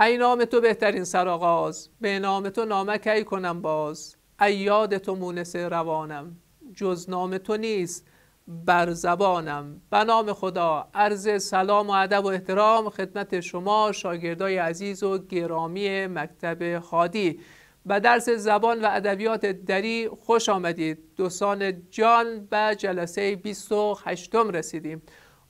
ای نام تو بهترین سرآغاز به نام تو نامک ای کنم باز؟ ای یاد تو مونس روانم جز نام تو نیست بر زبانم. به نام خدا عرض سلام و ادب و احترام خدمت شما شاگردای عزیز و گرامی مکتب خادی. به درس زبان و ادبیات دری خوش آمدید. دوستان جان به جلسه 28 رسیدیم.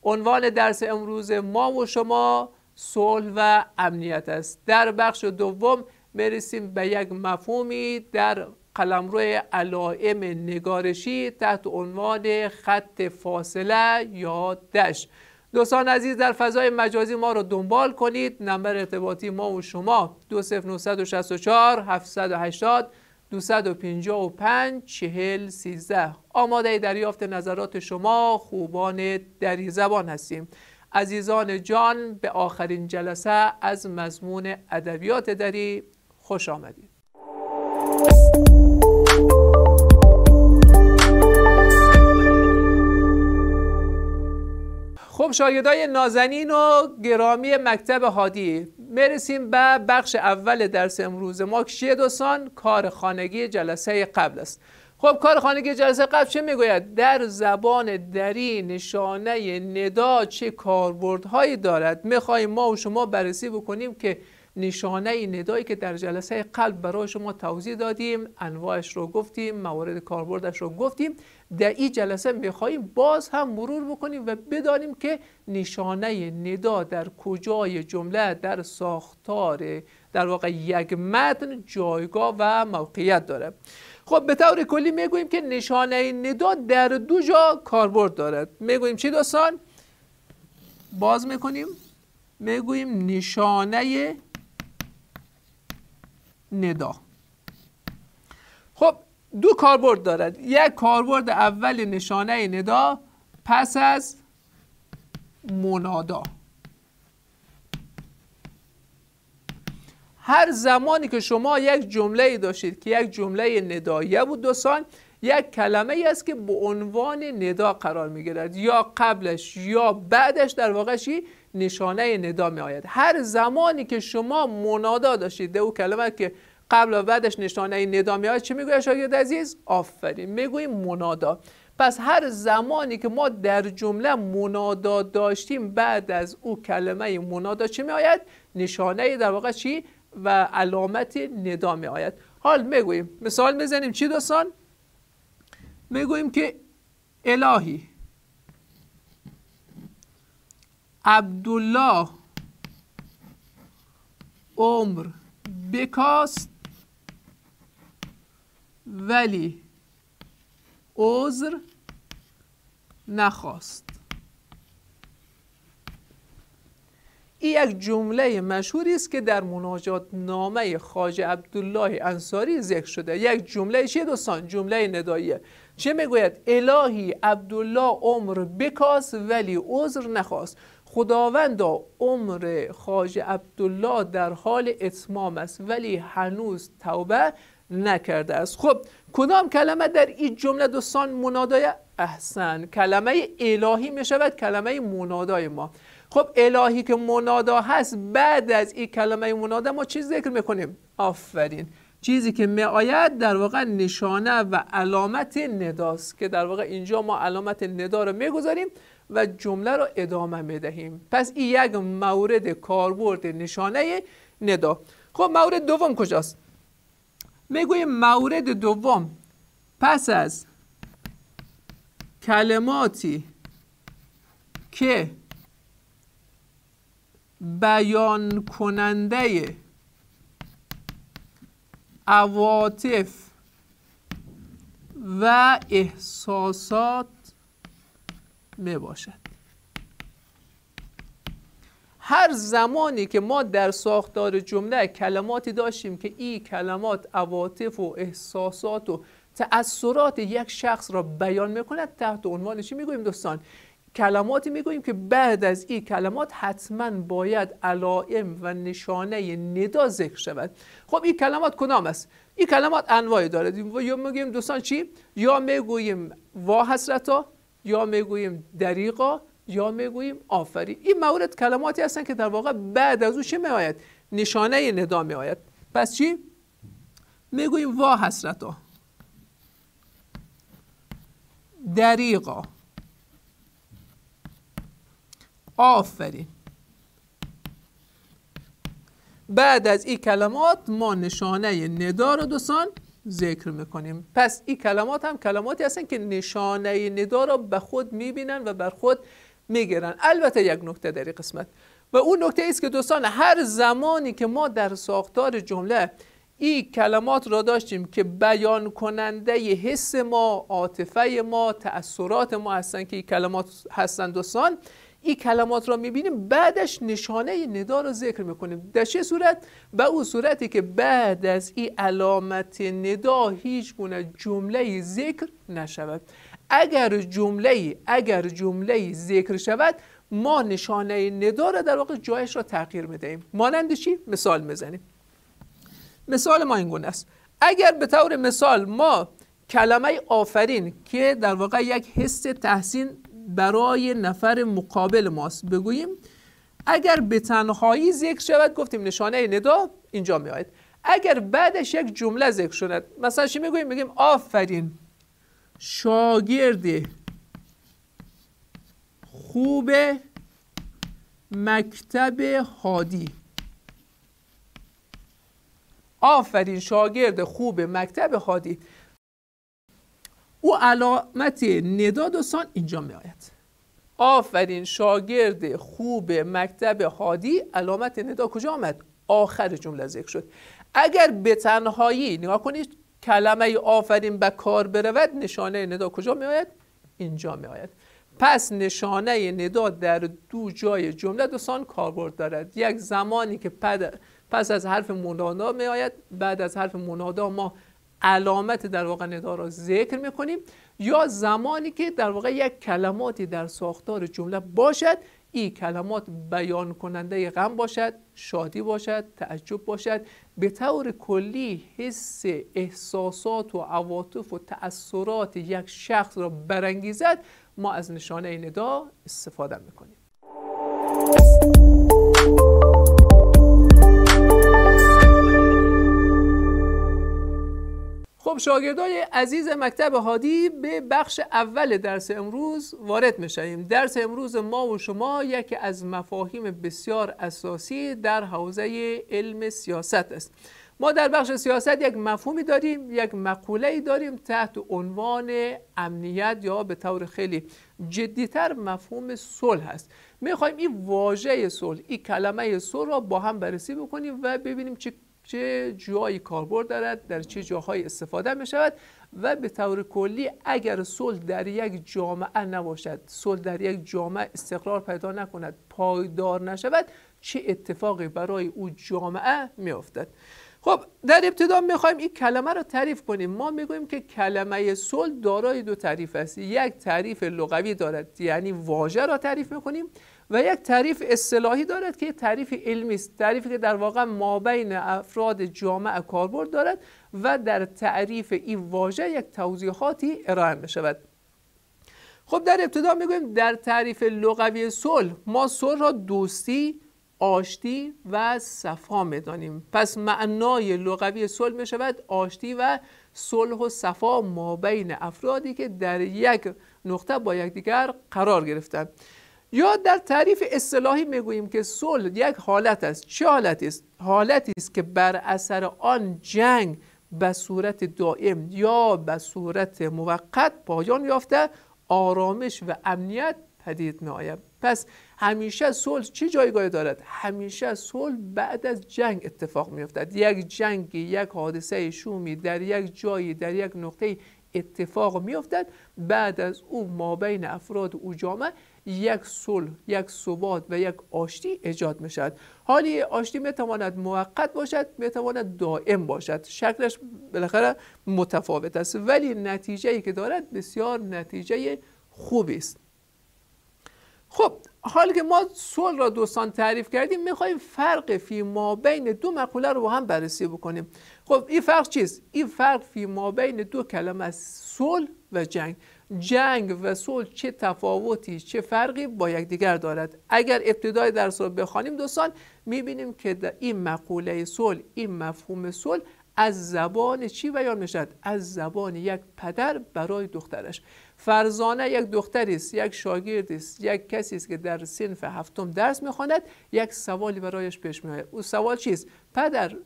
عنوان درس امروز ما و شما صلح و امنیت است. در بخش دوم برسیم به یک مفهومی در قلمرو علائم نگارشی تحت عنوان خط فاصله یا دش دوستان عزیز در فضای مجازی ما رو دنبال کنید. نمبر ارتباطی ما و شما 20964 780 255 40 13 آماده دریافت نظرات شما خوبان دری زبان هستیم. عزیزان جان به آخرین جلسه از مضمون ادبیات دری خوش آمدید. خب شاگردای نازنین و گرامی مکتب هادی می‌رسیم به بخش اول درس امروز. ما که دوستان؟ کار خانگی جلسه قبل است. خب کار خانگی جلسه قبل چه می‌گوید؟ در زبان دری نشانه ندا چه کاربردهایی دارد؟ می‌خواهیم ما و شما بررسی بکنیم که نشانه ندایی که در جلسه قلب برای شما توضیح دادیم انواعش رو گفتیم موارد کاربردش رو گفتیم. در این جلسه می‌خواهیم باز هم مرور بکنیم و بدانیم که نشانه ندا در کجای جمله در ساختار در واقع یک متن جایگاه و موقعیت داره. خب به طور کلی می‌گوییم که نشانه ندا در دو جا کاربرد دارد. می‌گوییم چی دوستان باز می‌کنیم. می‌گوییم نشانه ندا. خب دو کاربرد دارد. یک کاربرد اول نشانه ندا پس از منادا. هر زمانی که شما یک جمله داشتید که یک جمله ندایه بود دوستان یک کلمه ای است که به عنوان ندا قرار می گیرد یا قبلش یا بعدش در واقع نشانه ندا می آید هر زمانی که شما منادا داشتید او کلمه که قبل و بعدش نشانه ندا می آید چه می‌گوید شاگرد عزیز؟ آفرین. می‌گوییم منادا. پس هر زمانی که ما در جمله منادا داشتیم بعد از او کلمه منادا چه می آید نشانه در واقع چی؟ و علامت ندا می آید. حال می‌گوییم مثال می‌زنیم. چی دوستان؟ می‌گوییم که الهی. عبدالله عمر بکاست. ولی عذر نخواست. این یک جمله مشهوری است که در مناجات نامه خاج عبدالله انصاری ذکر شده. یک جمله چیه دوستان؟ جمله نداییه. چه می‌گوید؟ الهی عبدالله عمر بکاس ولی عذر نخواست. خداوند عمر خاج عبدالله در حال اتمام است ولی هنوز توبه نکرده است. خب کدام کلمه در این جمله دوستان منادای احسن؟ کلمه الهی می شود کلمه منادای ما. خب الهی که منادا هست بعد از این کلمه منادا ما چیز ذکر می‌کنیم؟ آفرین. چیزی که می آید در واقع نشانه و علامت نداست که در واقع اینجا ما علامت ندا رو می‌گذاریم و جمله رو ادامه می‌دهیم. پس این یک مورد کاربرد نشانه ندا. خب مورد دوم کجاست؟ می‌گوییم مورد دوم پس از کلماتی که بیان کننده عواطف و احساسات می باشد هر زمانی که ما در ساختار جمله کلماتی داشتیم که این کلمات عواطف و احساسات و تأثیرات یک شخص را بیان می‌کند تحت عنوان چی می‌گوییم دوستان؟ کلماتی می‌گوییم که بعد از این کلمات حتما باید علائم و نشانه ندا ذکر شود. خب این کلمات کدام است؟ این کلمات انواعی دارد. یا می‌گوییم دوستان چی؟ یا می‌گوییم وا حسرتا یا می‌گوییم دریقا یا می‌گوییم آفری. این مورد کلماتی هستن که در واقع بعد از او چه میآید؟ نشانه ندا میآید. پس چی؟ می‌گوییم وا حسرتا. دریقا آفرین. بعد از این کلمات ما نشانه ندا رو دوستان ذکر می‌کنیم. پس این کلمات هم کلماتی هستن که نشانه ندا رو به خود می‌بینن و بر خود می‌گیرن. البته یک نکته در این قسمت. و اون نکته است که دوستان هر زمانی که ما در ساختار جمله این کلمات را داشتیم که بیان کننده حس ما عاطفه ما تأثیرات ما هستن که این کلمات هستن دوستان این کلمات را می‌بینیم بعدش نشانه ندا رو ذکر می‌کنیم. در چه صورت؟ به اون صورتی که بعد از این علامت ندا هیچ گونه جمله ذکر نشود. اگر جمله اگر جمله ذکر شود ما نشانه ندا را در واقع جایش را تغییر می‌دهیم. مانند چی؟ مثال می‌زنیم. مثال ما این گونه است. اگر به طور مثال ما کلمه آفرین که در واقع یک حس تحسین برای نفر مقابل ماست. بگوییم اگر به تنهایی ذکر شود گفتیم نشانه ندا اینجا می آید اگر بعدش یک جمله ذکر شود مثلا چی می‌گوییم؟ میگیم آفرین شاگرد خوب مکتب هادی. آفرین شاگرد خوب مکتب هادی. او علامت ندا دوستان اینجا می آید آفرین شاگرد خوب مکتب هادی علامت ندا کجا آمد؟ آخر جمله ذکر شد. اگر به تنهایی نگاه کنید کلمه آفرین به کار برود نشانه ندا کجا می آید اینجا می آید پس نشانه ندا در دو جای جمله دوستان کاربرد دارد. یک زمانی که پس از حرف منادا می آید بعد از حرف منادا ما علامت در واقع ندا را ذکر می‌کنیم یا زمانی که در واقع یک کلماتی در ساختار جمله باشد این کلمات بیان کننده غم باشد شادی باشد تعجب باشد. به طور کلی حس احساسات و عواطف و تأثیرات یک شخص را برانگیزد ما از نشانه ندا استفاده می‌کنیم. خب شاگردای عزیز مکتب هادی به بخش اول درس امروز وارد میشیم درس امروز ما و شما یکی از مفاهیم بسیار اساسی در حوزه علم سیاست است. ما در بخش سیاست یک مفهومی داریم یک مقوله ای داریم تحت عنوان امنیت یا به طور خیلی جدیتر مفهوم صلح هست می‌خوایم این واژه صلح این کلمه صلح را با هم بررسی بکنیم و ببینیم چه چه جایی کاربرد دارد در چه جاهای استفاده می شود و به طور کلی اگر صلح در یک جامعه نباشد صلح در یک جامعه استقرار پیدا نکند پایدار نشود چه اتفاقی برای او جامعه می افتد خب در ابتدا می‌خوایم این کلمه رو تعریف کنیم. ما می‌گوییم که کلمه صلح دارای دو تعریف است. یک تعریف لغوی دارد یعنی واژه را تعریف می‌کنیم. و یک تعریف اصطلاحی دارد که تعریف علمی است تعریفی که در واقع مابین افراد جامعه کاربرد دارد و در تعریف این واژه یک توضیحاتی ارائه می شود خب در ابتدا می‌گویم در تعریف لغوی صلح ما صلح را دوستی آشتی و صفا می‌دانیم. پس معنای لغوی صلح می شود آشتی و صلح و صفا ما بین افرادی که در یک نقطه با یکدیگر قرار گرفتند. یا در تعریف اصطلاحی می‌گوییم که صلح یک حالت است. چه حالتی است؟ حالتی است که بر اثر آن جنگ به صورت دائم یا به صورت موقت پایان یافته آرامش و امنیت پدید می آید پس همیشه صلح چه جایگاهی دارد؟ همیشه صلح بعد از جنگ اتفاق می افتد یک جنگ یک حادثه شومی در یک جایی در یک نقطه اتفاق می افتد بعد از او ما بین افراد او جامعه یک صلح یک ثبات و یک آشتی ایجاد می شود حالی آشتی می تواند موقت باشد می تواند دائم باشد. شکلش بالاخره متفاوت است. ولی نتیجه ای که دارد بسیار نتیجه خوبی است. خب حالی که ما صلح را دوستان تعریف کردیم می‌خوایم فرق فی ما بین دو مقوله رو هم بررسی بکنیم. خب این فرق چیست؟ این فرق فی ما بین دو کلمه است صلح و جنگ. جنگ و صلح چه تفاوتی چه فرقی با یکدیگر دارد؟ اگر ابتدای درس رو بخوانیم دوستان می‌بینیم که این مقوله صلح این مفهوم صلح از زبان چی بیان می‌شد از زبان یک پدر برای دخترش. فرزانه یک دختری است یک شاگردی است یک کسی است که در صنف هفتم درس می‌خواند یک سوالی برایش پیش میآید. او سوال چیست؟ پدر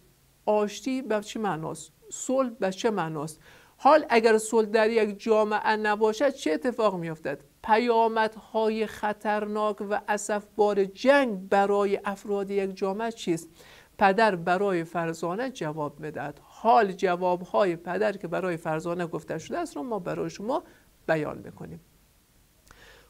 آشتی به چه معناست؟ صلح به چه معناست؟ حال اگر صلح در یک جامعه نباشد چه اتفاق میافتد؟ پیامدهای خطرناک و اسفبار جنگ برای افراد یک جامعه چیست؟ پدر برای فرزانه جواب می‌دهد حال جوابهای پدر که برای فرزانه گفته شده است را ما برای شما بیان می‌کنیم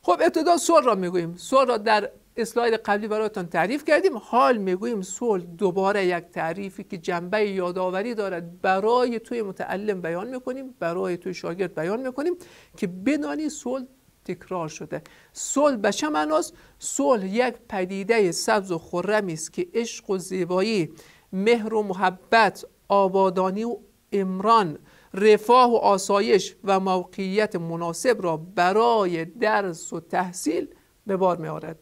خب ابتدا صلح را می‌گوییم. صلح را در اسلاید قبلی برایتان تعریف کردیم. حال می‌گوییم صلح دوباره یک تعریفی که جنبه یادآوری دارد برای توی متعلم بیان می‌کنیم برای توی شاگرد بیان می‌کنیم که بدانی صلح تکرار شده. صلح به چه معناست؟ صلح یک پدیده سبز و خرمی است که عشق و زیبایی مهر و محبت آبادانی و امران رفاه و آسایش و موقعیت مناسب را برای درس و تحصیل به بار می آورد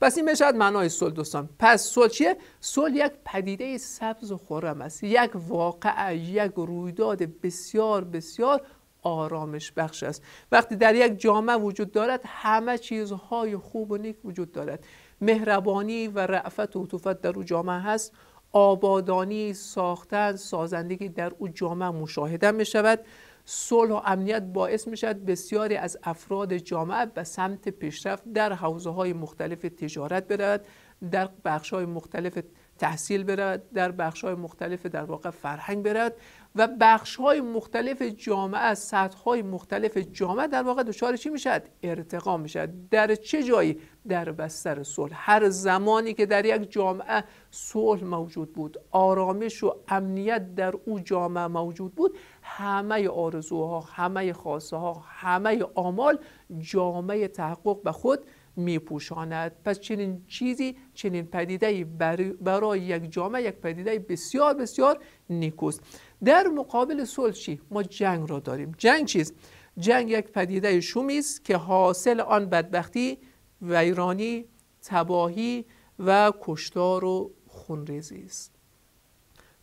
پس این می‌شد معنای صلح دوستان. پس صلح چیه؟ صلح یک پدیده سبز و خرم است. یک واقع یک رویداد بسیار بسیار آرامش بخش است. وقتی در یک جامعه وجود دارد همه چیزهای خوب و نیک وجود دارد. مهربانی و رعفت و عطوفت در او جامعه هست. آبادانی ساختن سازندگی در او جامعه مشاهده می شود صلح و امنیت باعث می شود بسیاری از افراد جامعه به سمت پیشرفت در حوزه های مختلف تجارت برود. در بخش های مختلف تحصیل برود در بخش های مختلف در واقع فرهنگ برود و بخش های مختلف جامعه سطح های مختلف جامعه در واقع دچار چی می‌شد ارتقا می‌شد در چه جایی؟ در بستر صلح. هر زمانی که در یک جامعه صلح موجود بود آرامش و امنیت در او جامعه موجود بود همه آرزوها همه خواسته ها همه آمال جامعه تحقق به خود میپوشاند. پس چنین چیزی چنین پدیده برای یک جامعه یک پدیده بسیار بسیار نیکوست. در مقابل صلح ما جنگ را داریم. جنگ چیست؟ جنگ یک پدیده شومی است که حاصل آن بدبختی ویرانی تباهی و کشتار و خونریزی است.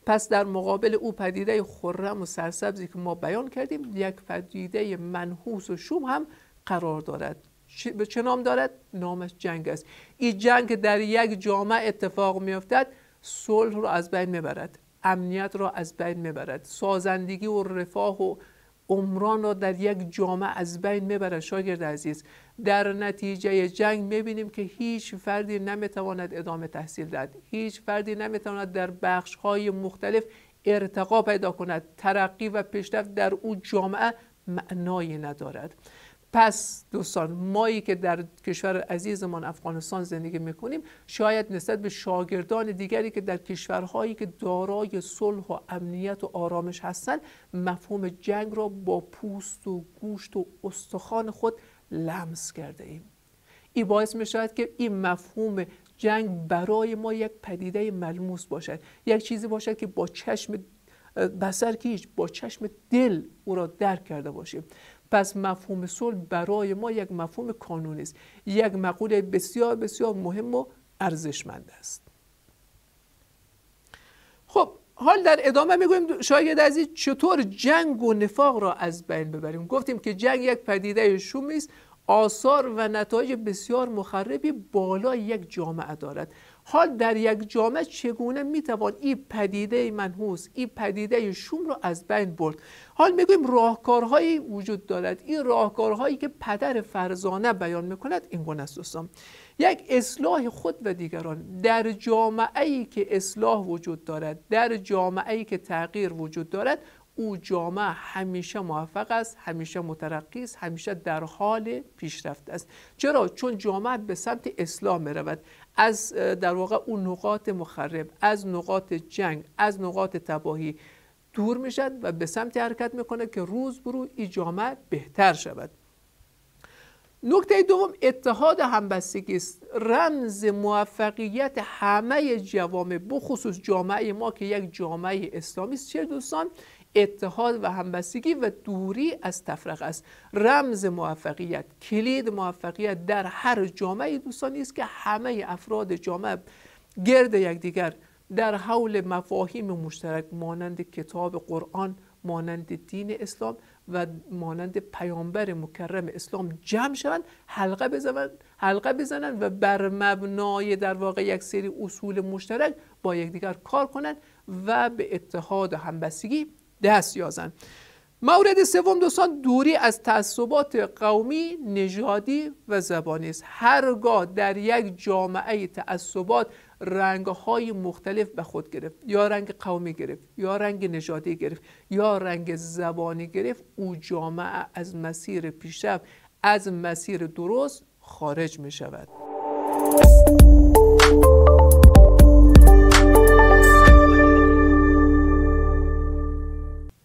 پس در مقابل او پدیده خرم و سرسبزی که ما بیان کردیم یک پدیده منحوس و شوم هم قرار دارد. به چه نام دارد؟ نامش جنگ است. این جنگ در یک جامعه اتفاق میافتد صلح رو از بین می‌برد امنیت را از بین می‌برد سازندگی و رفاه و عمران را در یک جامعه از بین می‌برد. شاگرد عزیز در نتیجه جنگ می‌بینیم که هیچ فردی نمی‌تواند ادامه تحصیل دهد. هیچ فردی نمی‌تواند در بخش های مختلف ارتقا پیدا کند. ترقی و پیشرفت در او جامعه معنایی ندارد. پس دوستان مایی که در کشور عزیزمان افغانستان زندگی می‌کنیم شاید نسبت به شاگردان دیگری که در کشورهایی که دارای صلح و امنیت و آرامش هستند مفهوم جنگ را با پوست و گوشت و استخوان خود لمس کرده ایم. این باعث می شود که این مفهوم جنگ برای ما یک پدیده ملموس باشد. یک چیزی باشد که با چشم بسر کیش با چشم دل او را درک کرده باشیم. پس مفهوم صلح برای ما یک مفهوم کانونی است. یک مقوله بسیار بسیار مهم و ارزشمند است. خب حال در ادامه می‌گویم شاید عزیز چطور جنگ و نفاق را از بین ببریم؟ گفتیم که جنگ یک پدیده شومی است. آثار و نتایج بسیار مخربی بالای یک جامعه دارد. حال در یک جامعه چگونه می‌توان این پدیده منحوس این پدیده شوم رو از بین برد؟ حال می‌گویم راهکارهایی وجود دارد. این راهکارهایی که پدر فرزانه بیان می‌کند این گونه است دوستان. یک اصلاح خود و دیگران. در جامعه ای که اصلاح وجود دارد در جامعه ای که تغییر وجود دارد او جامعه همیشه موفق است همیشه مترقی است همیشه در حال پیشرفت است. چرا؟ چون جامعه به سمت اصلاح می رود از در واقع اون نقاط مخرب از نقاط جنگ از نقاط تباهی دور می‌شد و به سمت حرکت می‌کنه که روز برو این جامعه بهتر شود. نکته دوم اتحاد همبستگی است. رمز موفقیت همه جوامع بخصوص جامعه ما که یک جامعه اسلامی است. چه دوستان؟ اتحاد و همبستگی و دوری از تفرقه است. رمز موفقیت کلید موفقیت در هر جامعه دوستانی است که همه افراد جامعه گرد یکدیگر در حول مفاهیم مشترک مانند کتاب قرآن مانند دین اسلام و مانند پیامبر مکرم اسلام جمع شوند حلقه بزنند حلقه بزنند و بر مبنای در واقع یک سری اصول مشترک با یکدیگر کار کنند و به اتحاد و همبستگی دست یازند مورد سوم دوستان دوری از تعصبات قومی، نژادی و زبانی است. هرگاه در یک جامعه تعصبات رنگهای مختلف به خود گرفت یا رنگ قومی گرفت یا رنگ نژادی گرفت یا رنگ زبانی گرفت او جامعه از مسیر پیشرفت از مسیر درست خارج می شود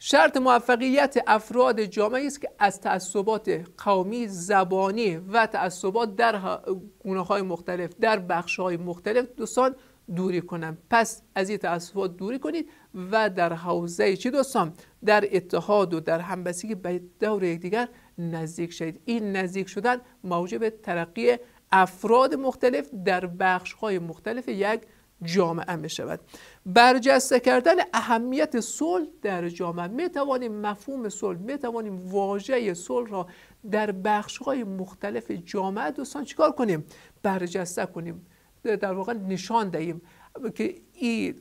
شرط موفقیت افراد جامعه است که از تعصبات قومی زبانی و تعصبات در گونه های مختلف در بخش های مختلف دوستان دوری کنند پس از این تعصبات دوری کنید و در حوزه چی دوستان؟ در اتحاد و در همبستگی به دور یکدیگر نزدیک شدید این نزدیک شدن موجب ترقی افراد مختلف در بخش های مختلف یک جامعه می شود برجسته کردن اهمیت صلح در جامعه می توانیم مفهوم صلح می توانیم واژه صلح را در بخش های مختلف جامعه دوستان چیکار کنیم؟ برجسته کنیم. در واقع نشان دهیم که این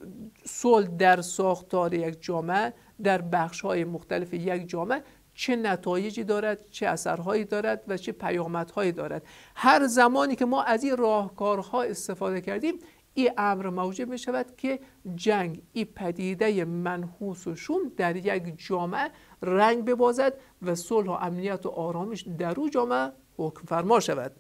صلح در ساختار یک جامعه در بخش های مختلف یک جامعه چه نتایجی دارد چه اثرهایی دارد و چه پیامدهایی دارد. هر زمانی که ما از این راهکارها استفاده کردیم این امر موجب می شود که جنگ این پدیده منحوس و شوم در یک جامعه رنگ ببازد و صلح و امنیت و آرامش در او جامعه حکم فرما شود.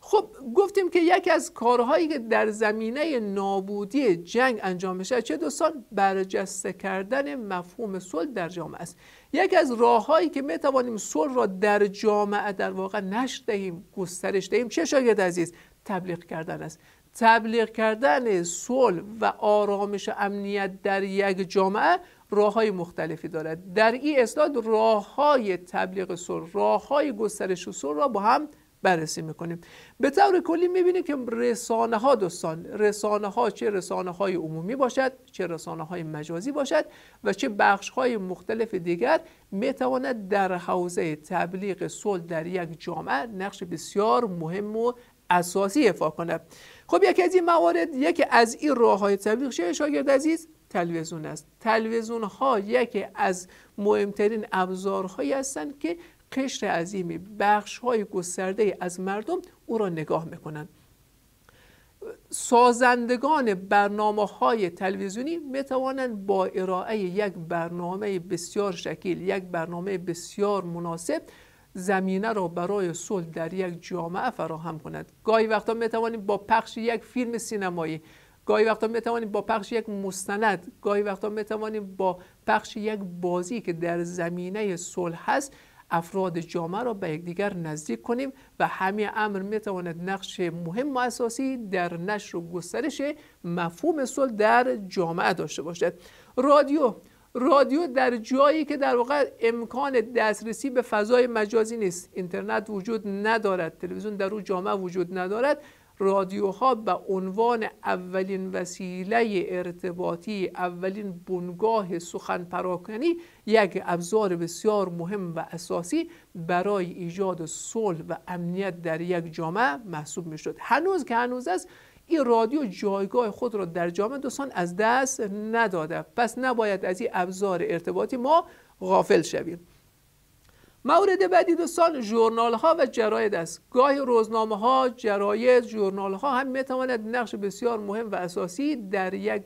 خب گفتیم که یکی از کارهایی که در زمینه نابودی جنگ انجام میشه چه دوستان؟ برجسته کردن مفهوم صلح در جامعه است. یکی از راههایی که می توانیم صلح را در جامعه در واقع نشر دهیم گسترش دهیم چه شاگرد عزیز؟ تبلیغ کردن است. تبلیغ کردن صلح و آرامش و امنیت در یک جامعه راه های مختلفی دارد. در این اسلاد راه های تبلیغ صلح راه های گسترش صلح را با هم بررسی می‌کنیم. به طور کلی می‌بینیم که رسانه ها دوستان رسانه ها چه رسانه های عمومی باشد چه رسانه های مجازی باشد و چه بخش های مختلف دیگر می‌تواند در حوزه تبلیغ صلح در یک جامعه نقش بسیار مهم و اساسی افا کند. خب یکی از این موارد یکی از این راه های تبلیغ شه شاگرد عزیز تلویزیون است. تلویزیون ها یکی از مهمترین ابزارهایی هستند که قشر عظیمی بخش های گسترده از مردم او را نگاه می‌کنند. سازندگان برنامه های تلویزیونی می توانند با ارائه یک برنامه بسیار شکیل یک برنامه بسیار مناسب زمینه را برای صلح در یک جامعه فراهم کند. گاهی وقتا می توانیم با پخش یک فیلم سینمایی گاهی وقتا می توانیم با پخش یک مستند گاهی وقتا می توانیم با پخش یک بازی که در زمینه صلح هست افراد جامعه را به یکدیگر نزدیک کنیم و همین امر می تواند نقش مهم و اساسی در نشر و گسترش مفهوم صلح در جامعه داشته باشد. رادیو رادیو در جایی که در واقع امکان دسترسی به فضای مجازی نیست. اینترنت وجود ندارد تلویزیون در او جامعه وجود ندارد. رادیوها به عنوان اولین وسیله ارتباطی اولین بنگاه سخن پراکنی یک ابزار بسیار مهم و اساسی برای ایجاد صلح و امنیت در یک جامعه محسوب می شد هنوز که هنوز است این رادیو جایگاه خود را در جامعه دوستان از دست نداده. پس نباید از این ابزار ارتباطی ما غافل شویم. مورد بعدی دوستان ژورنال ها و جراید است. گاهی روزنامه ها جراید ژورنال ها هم می‌تواند نقش بسیار مهم و اساسی در یک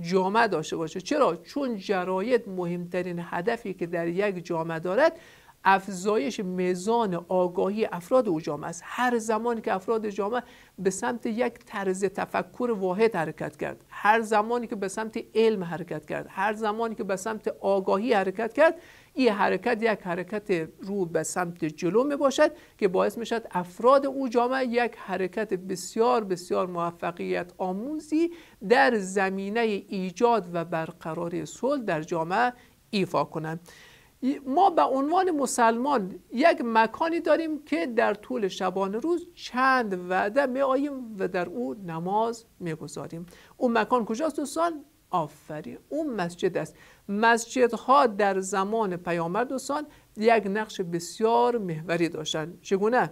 جامعه داشته باشه چرا؟ چون جراید مهمترین هدفی که در یک جامعه دارد افزایش میزان آگاهی افراد او جامعه است. هر زمانی که افراد جامعه به سمت یک طرز تفکر واحد حرکت کرد هر زمانی که به سمت علم حرکت کرد هر زمانی که به سمت آگاهی حرکت کرد این حرکت یک حرکت رو به سمت جلو می باشد که باعث می شد افراد او جامعه یک حرکت بسیار بسیار موفقیت آموزی در زمینه ایجاد و برقراری صلح در جامعه ایفا کنند. ما به عنوان مسلمان یک مکانی داریم که در طول شبانه روز چند وعده می آییم و در او نماز می گذاریم. اون مکان کجاست دوستان؟ آفرین. اون مسجد است. مسجدها در زمان پیامبر دوستان یک نقش بسیار محوری داشتند چگونه؟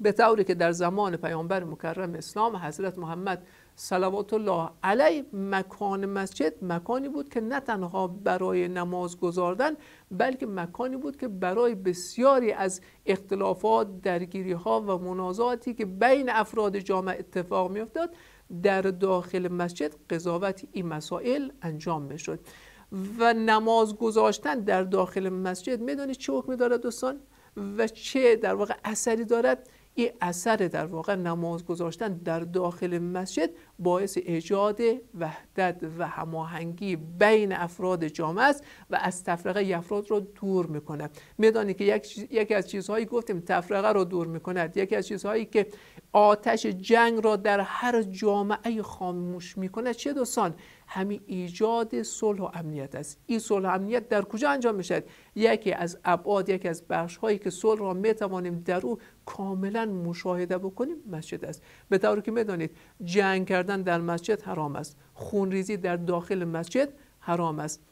به طوری که در زمان پیامبر مکرم اسلام حضرت محمد صلوات الله علیه مکان مسجد مکانی بود که نه تنها برای نماز گذاردن بلکه مکانی بود که برای بسیاری از اختلافات درگیری ها و منازعاتی که بین افراد جامعه اتفاق می افتاد در داخل مسجد قضاوت این مسائل انجام می شد و نماز گذاشتن در داخل مسجد می‌دونید چه حکمی دارد دوستان؟ و چه در واقع اثری دارد؟ این اثر در واقع نماز گذاشتن در داخل مسجد باعث ایجاد وحدت و هماهنگی بین افراد جامعه است و از تفرقه افراد را دور می‌کنه. میدانی که یک یکی از چیزهایی گفتیم تفرقه را دور می‌کند. یکی از چیزهایی که آتش جنگ را در هر جامعه خاموش می‌کنه چه دوستان؟ همین ایجاد صلح و امنیت است. این صلح و امنیت در کجا انجام می‌شد یکی از ابعاد یکی از بخش هایی که صلح را می‌توانیم در او کاملا مشاهده بکنیم مسجد است. به طوری که می‌دانید جنگ کردن در مسجد حرام است. خونریزی در داخل مسجد حرام است.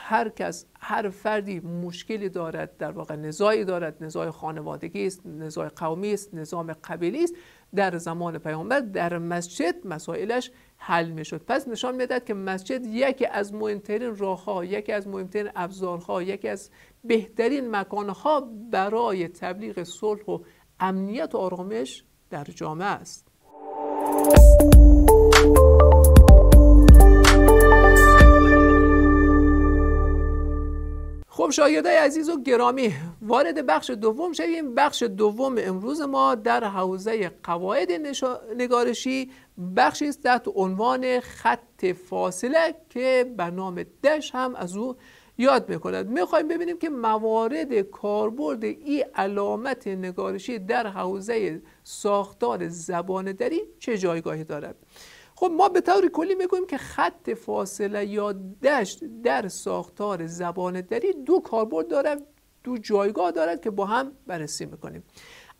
هر کس هر فردی مشکلی دارد در واقع نزاعی دارد نزاع خانوادگی است نزاع قومی است نظام قبیلی است در زمان پیامبر در مسجد مسائلش حل می پس نشان می‌دهد که مسجد یکی از مهمترین راهها یکی از مهمترین ابزارها یکی از بهترین مکانها برای تبلیغ صلح و امنیت و آرامش در جامعه است. خب شاگردای عزیز و گرامی وارد بخش دوم شویم. بخش دوم امروز ما در حوزه قواعد نگارشی بخشی است تحت عنوان خط فاصله که به نام دش هم از او یاد می‌کند. می‌خوایم ببینیم که موارد کاربرد این علامت نگارشی در حوزه ساختار زبان دری چه جایگاهی دارد. خب ما به طور کلی می‌گوییم که خط فاصله یا دشت در ساختار زبان دری دو کاربرد دارد دو جایگاه دارد که با هم بررسی می‌کنیم.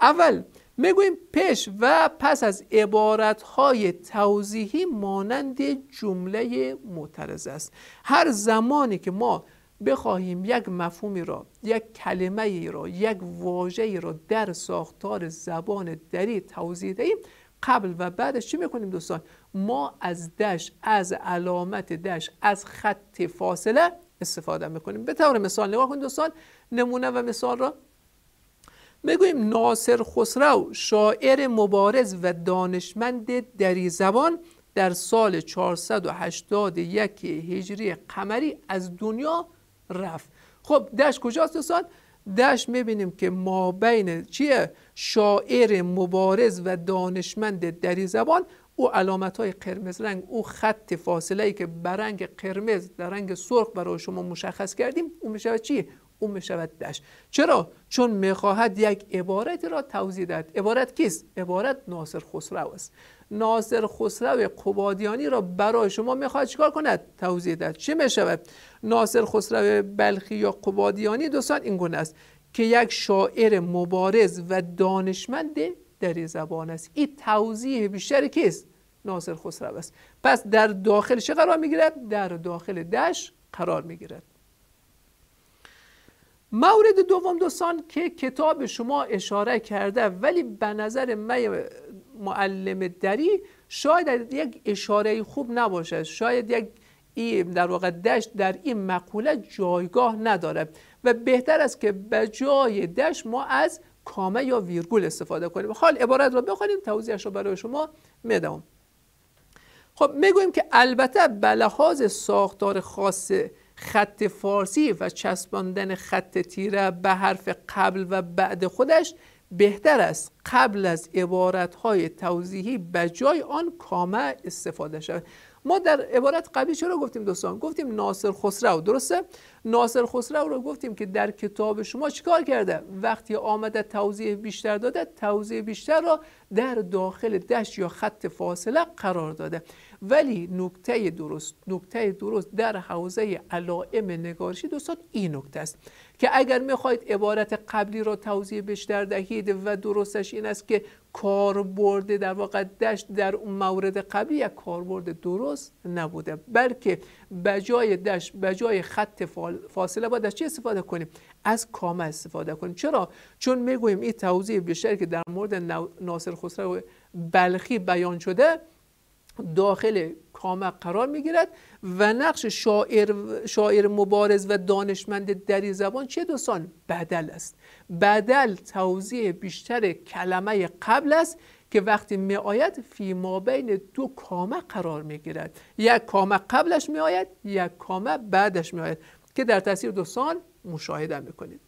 اول می‌گوییم پیش و پس از عبارتهای توضیحی مانند جمله معترض است. هر زمانی که ما بخواهیم یک مفهومی را یک کلمه ای را یک واژه ای را در ساختار زبان دری توضیح دهیم قبل و بعدش چی می‌کنیم دوستان؟ ما از دش از علامت دش از خط فاصله استفاده می‌کنیم. به طور مثال نگاه کنید دوستان نمونه و مثال را می‌گوییم. ناصر خسرو شاعر مبارز و دانشمند دری زبان در سال 481 هجری قمری از دنیا رفت. خب دش کجاست دوستان؟ دش می‌بینیم که ما بین چیه؟ شاعر مبارز و دانشمند دری زبان او علامت های قرمز رنگ او خط فاصله ای که بر رنگ قرمز در رنگ سرخ برای شما مشخص کردیم او می‌شود چی؟ او می‌شود دش چرا؟ چون می‌خواهد یک عبارت را توضیح دهد. عبارت کیست؟ عبارت ناصر خسرو است. ناصر خسرو قبادیانی را برای شما می‌خواهد چیکار کند؟ توضیح دهد. چه می‌شود؟ ناصر خسرو بلخی یا قبادیانی دوستان این گونه است که یک شاعر مبارز و دانشمند در زبان است. این توضیح بیشتر کیست؟ ناصر خسرو است. پس در داخل چه قرار می‌گیرد؟ در داخل دش قرار می‌گیرد. مورد دوم دوستان که کتاب شما اشاره کرده ولی به نظر من معلم دری شاید یک اشاره خوب نباشه شاید یک این در واقع دشت در این مقوله جایگاه نداره و بهتر است که به جای دشت ما از کامه یا ویرگول استفاده کنیم. حال عبارت را بخونیم توضیحش رو برای شما میدم. خب می‌گوییم که البته به لحاظ ساختار خاص خط فارسی و چسباندن خط تیره به حرف قبل و بعد خودش بهتر است قبل از عبارتهای توضیحی به جای آن کامه استفاده شود. ما در عبارت قبلی چرا گفتیم دوستان؟ گفتیم ناصر خسرو درسته؟ ناصر خسرو رو گفتیم که در کتاب شما چیکار کرده؟ وقتی آمده توضیح بیشتر داده توضیح بیشتر را در داخل دشت یا خط فاصله قرار داده. ولی نکته درست نکته درست در حوزه علائم نگارشی دوستان این نکته است که اگر می‌خواهید عبارت قبلی را توضیح بیشتر دهید و درستش این است که کاربرد در واقع دشت در اون مورد قبلی یک کاربرد درست نبوده. بلکه بجای دشت بجای خط فاصله باید از چی استفاده کنیم؟ از کامه استفاده کنیم. چرا؟ چون می‌گوییم این توضیح بیشتر که در مورد ناصر خسرو بلخی بیان شده داخل کامه قرار می‌گیرد و نقش شاعر, شاعر مبارز و دانشمند دری زبان چه دوستان؟ بدل است. بدل توضیح بیشتر کلمه قبل است که وقتی می آید فی ما بین دو کامه قرار می گیرد یک کامه قبلش می آید یک کامه بعدش می آید که در تاثیر دوستان مشاهده می کنید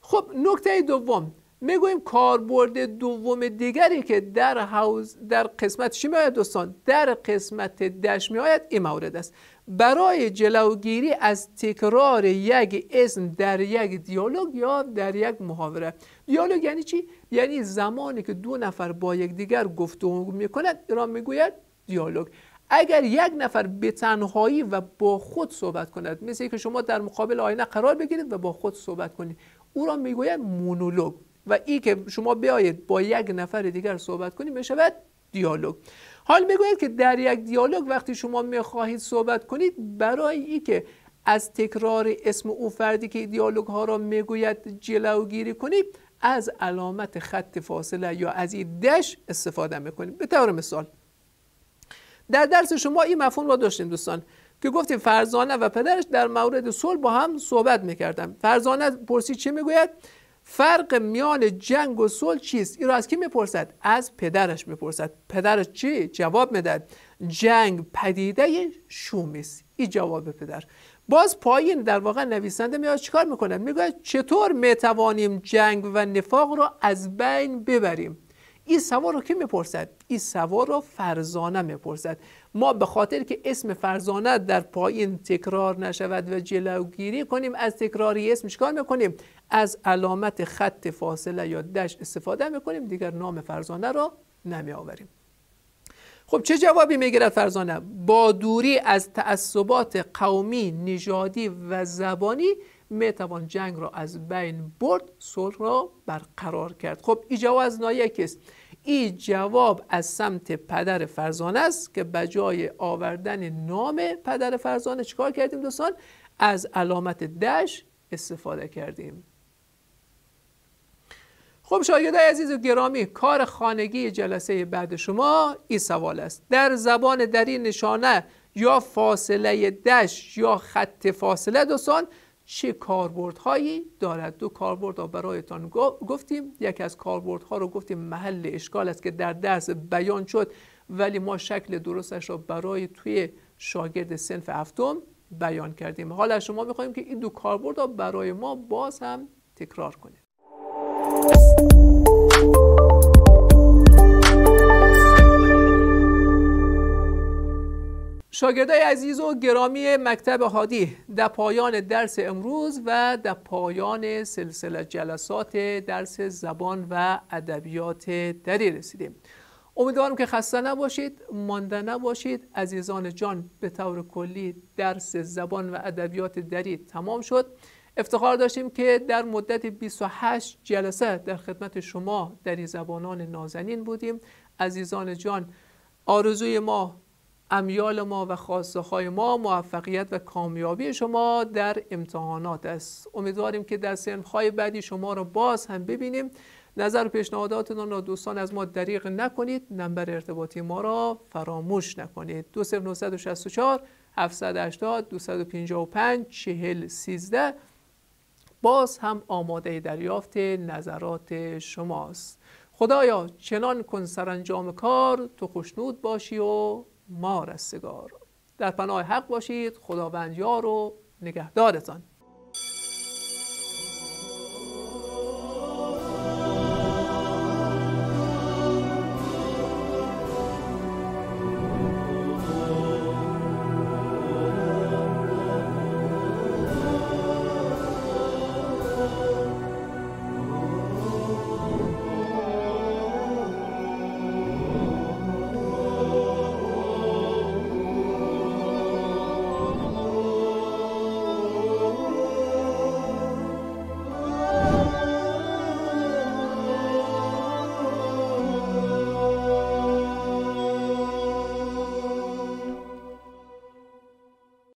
خب نکته دوم. می‌گوییم کاربرد دوم دیگری که در حوز در قسمت چی میآید دوستان؟ در قسمت دش میآید این مورد است. برای جلوگیری از تکرار یک اسم در یک دیالوگ یا در یک محاوره. دیالوگ یعنی چی؟ یعنی زمانی که دو نفر با یکدیگر گفتگو می‌کنند را می‌گوید دیالوگ. اگر یک نفر به تنهایی و با خود صحبت کند مثل که شما در مقابل آینه قرار بگیرید و با خود صحبت کنید او را می‌گوید مونولوگ. و ای که شما بیایید با یک نفر دیگر صحبت کنید می‌شود دیالوگ. حال می‌گوید که در یک دیالوگ وقتی شما می‌خواهید صحبت کنید برای ای که از تکرار اسم او فردی که دیالوگ ها را می‌گوید جلوگیری کنید از علامت خط فاصله یا از این دش استفاده می‌کنید. به طور مثال در درس شما این مفهوم را داشتیم دوستان که گفتیم فرزانه و پدرش در مورد صلح با هم صحبت می‌کردن. فرزانه پرسی چی می‌گوید؟ فرق میان جنگ و صلح چیست؟ این را از کی می‌پرسد؟ از پدرش می‌پرسد. پدرش چی؟ جواب می‌داد جنگ پدیده شومی است این جواب پدر. باز پایین در واقع نویسنده میاد چیکار می‌کنه میگه چطور می‌توانیم جنگ و نفاق را از بین ببریم؟ این سوال رو کی می‌پرسد؟ این سوال رو فرزانه می‌پرسد. ما به خاطر که اسم فرزانه در پایین تکرار نشود و جلوگیری کنیم از تکراری اسم چیکار می‌کنیم. از علامت خط فاصله یا دش استفاده می‌کنیم دیگر نام فرزانه را نمی آوریم خب چه جوابی می‌گیرد فرزانه؟ با دوری از تعصبات قومی نژادی و زبانی می‌توان جنگ را از بین برد صلح را برقرار کرد. خب این جواب از نایک است این جواب از سمت پدر فرزانه است که به جای آوردن نام پدر فرزانه چیکار کردیم دوستان؟ از علامت دش استفاده کردیم. خب شاگردای عزیز و گرامی کار خانگی جلسه بعد شما این سوال است. در زبان در این نشانه یا فاصله دش یا خط فاصله دوستان؟ چه کاربردهایی دارد؟ دو کاربرد را برایتان گفتیم. یکی از کاربردها رو گفتیم محل اشکال است که در درس بیان شد ولی ما شکل درستش را برای توی شاگرد سنف هفتم بیان کردیم. حالا شما می‌خواهیم که این دو کاربرد را برای ما باز هم تکرار کنیم. شاگردای عزیز و گرامی مکتب هادی در پایان درس امروز و در پایان سلسله جلسات درس زبان و ادبیات دری رسیدیم. امیدوارم که خسته نباشید مانده نباشید. عزیزان جان به طور کلی درس زبان و ادبیات دری تمام شد. افتخار داشتیم که در مدت 28 جلسه در خدمت شما دری زبانان نازنین بودیم. عزیزان جان آرزوی ما امیال ما و خواسته های ما موفقیت و کامیابی شما در امتحانات است. امیدواریم که در سنف های بعدی شما را باز هم ببینیم. نظر و پیشنهاداتتان را دوستان از ما دریغ نکنید. نمبر ارتباطی ما را فراموش نکنید. 2964 780 255 40 13 باز هم آماده دریافت نظرات شماست. خدایا چنان کن سرانجام کار. تو خوشنود باشی و ما رستگار در پناه حق باشید خداوند یار و نگهدارتان.